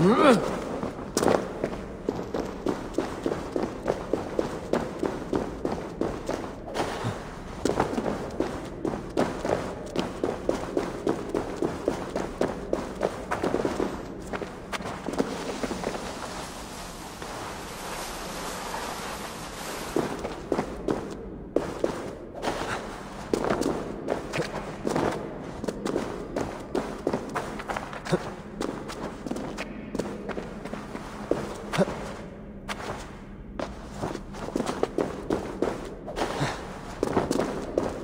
Huh.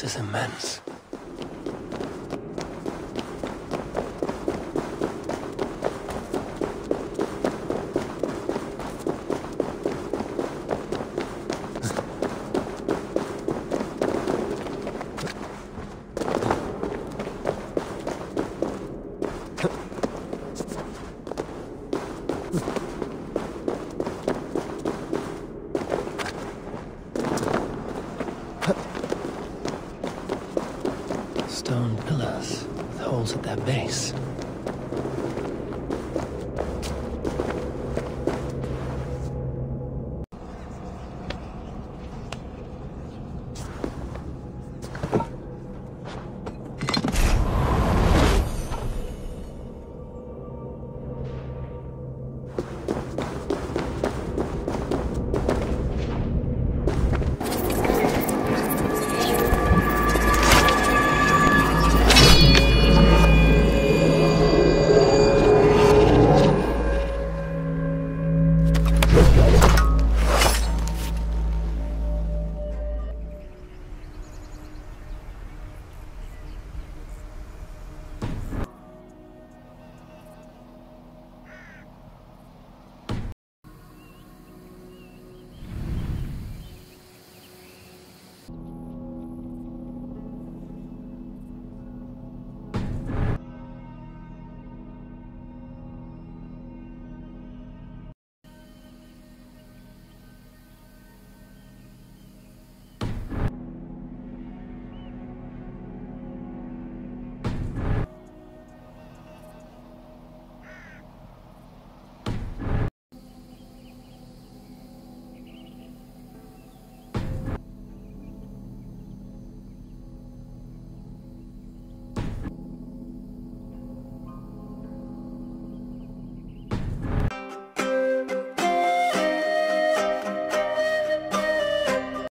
This is immense. Stone pillars with holes at their base.